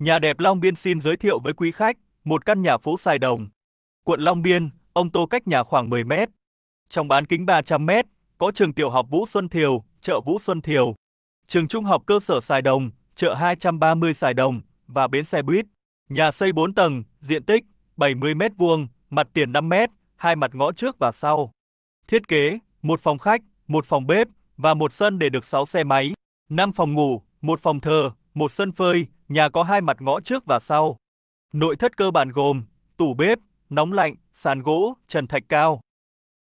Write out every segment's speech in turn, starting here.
Nhà đẹp Long Biên xin giới thiệu với quý khách một căn nhà phố Sài Đồng. Quận Long Biên, ông Tô cách nhà khoảng 10 mét. Trong bán kính 300 mét, có trường tiểu học Vũ Xuân Thiều, chợ Vũ Xuân Thiều, trường trung học cơ sở Sài Đồng, chợ 230 Sài Đồng và bến xe buýt. Nhà xây 4 tầng, diện tích 70 mét vuông, mặt tiền 5 mét, hai mặt ngõ trước và sau. Thiết kế, một phòng khách, một phòng bếp và một sân để được 6 xe máy, 5 phòng ngủ, một phòng thờ, một sân phơi, nhà có hai mặt ngõ trước và sau. Nội thất cơ bản gồm tủ bếp, nóng lạnh, sàn gỗ, trần thạch cao.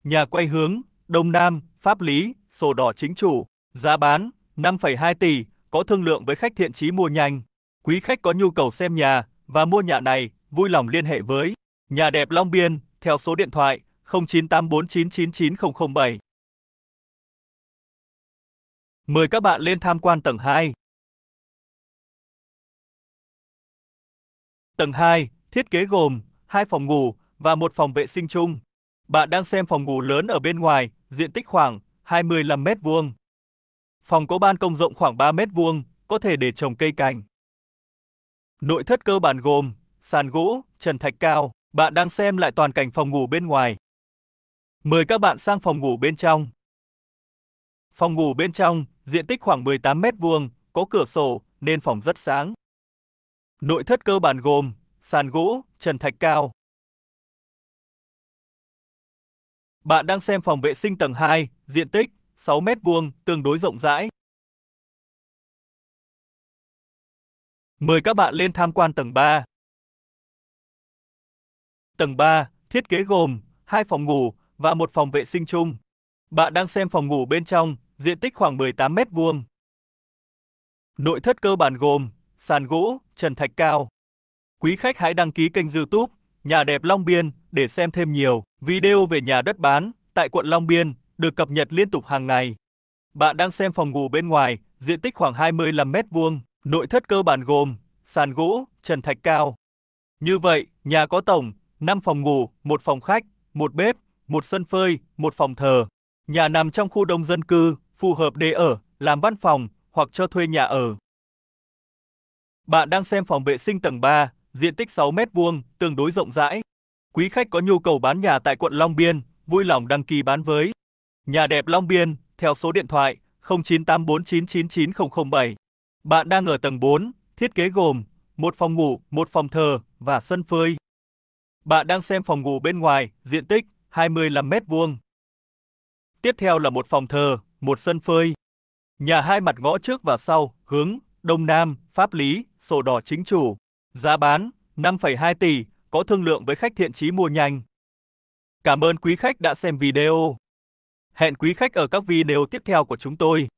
Nhà quay hướng, Đông Nam, pháp lý, sổ đỏ chính chủ, giá bán 5,2 tỷ, có thương lượng với khách thiện chí mua nhanh. Quý khách có nhu cầu xem nhà và mua nhà này, vui lòng liên hệ với Nhà đẹp Long Biên theo số điện thoại 0984999007. Mời các bạn lên tham quan tầng 2. Tầng 2, thiết kế gồm hai phòng ngủ và một phòng vệ sinh chung. Bạn đang xem phòng ngủ lớn ở bên ngoài, diện tích khoảng 25 mét vuông. Phòng có ban công rộng khoảng 3 mét vuông, có thể để trồng cây cảnh. Nội thất cơ bản gồm sàn gỗ, trần thạch cao. Bạn đang xem lại toàn cảnh phòng ngủ bên ngoài. Mời các bạn sang phòng ngủ bên trong. Phòng ngủ bên trong, diện tích khoảng 18 mét vuông, có cửa sổ nên phòng rất sáng. Nội thất cơ bản gồm sàn gỗ, trần thạch cao. Bạn đang xem phòng vệ sinh tầng 2, diện tích 6 m2, tương đối rộng rãi. Mời các bạn lên tham quan tầng 3. Tầng 3, thiết kế gồm hai phòng ngủ và một phòng vệ sinh chung. Bạn đang xem phòng ngủ bên trong, diện tích khoảng 18 m2. Nội thất cơ bản gồm sàn gỗ, trần thạch cao. Quý khách hãy đăng ký kênh YouTube Nhà đẹp Long Biên để xem thêm nhiều video về nhà đất bán tại quận Long Biên được cập nhật liên tục hàng ngày. Bạn đang xem phòng ngủ bên ngoài, diện tích khoảng 25 m2, nội thất cơ bản gồm sàn gỗ, trần thạch cao. Như vậy, nhà có tổng 5 phòng ngủ, 1 phòng khách, 1 bếp, 1 sân phơi, 1 phòng thờ. Nhà nằm trong khu đông dân cư, phù hợp để ở, làm văn phòng hoặc cho thuê nhà ở. Bạn đang xem phòng vệ sinh tầng 3, diện tích 6 mét vuông, tương đối rộng rãi. Quý khách có nhu cầu bán nhà tại quận Long Biên, vui lòng đăng ký bán với Nhà đẹp Long Biên theo số điện thoại 0984999007. Bạn đang ở tầng 4, thiết kế gồm một phòng ngủ, một phòng thờ và sân phơi. Bạn đang xem phòng ngủ bên ngoài, diện tích 25 mét vuông. Tiếp theo là một phòng thờ, một sân phơi. Nhà hai mặt ngõ trước và sau, hướng Đông Nam, pháp lý, sổ đỏ chính chủ. Giá bán 5,2 tỷ, có thương lượng với khách thiện chí mua nhanh. Cảm ơn quý khách đã xem video. Hẹn quý khách ở các video tiếp theo của chúng tôi.